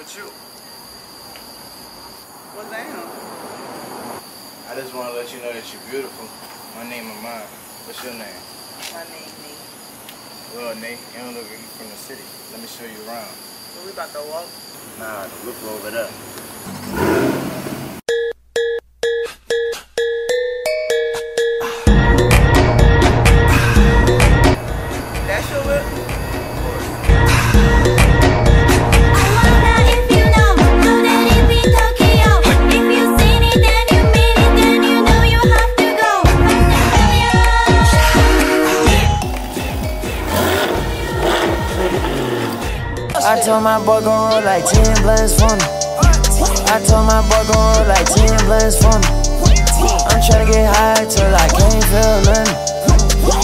with you. Well, damn. I just want to let you know that you're beautiful. My name is Mike. What's your name? My name Nate. Well, Nate, you don't look like you're from the city. Let me show you around. Well, we about to walk? Nah, the roof over there. I told my boy gon' roll like 10 blunts for me. I told my boy gon' roll like 10 blunts for me. I'm tryna get high till I can't feel nothing.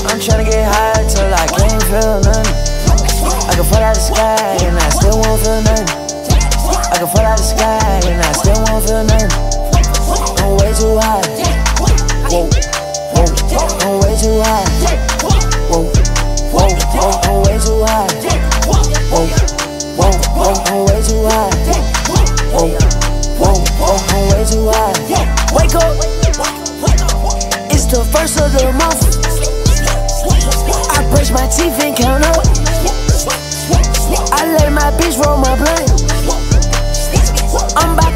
I'm tryna get high till I can't feel nothing. I can fall out the sky and I still won't feel nothing. I can fall out the sky and I still won't feel nothing. I'm way too high. Whoa, whoa, I'm way too high. Too high. Wake up, it's the first of the month. I brush my teeth and count up. I let my bitch roll my blunt. I'm about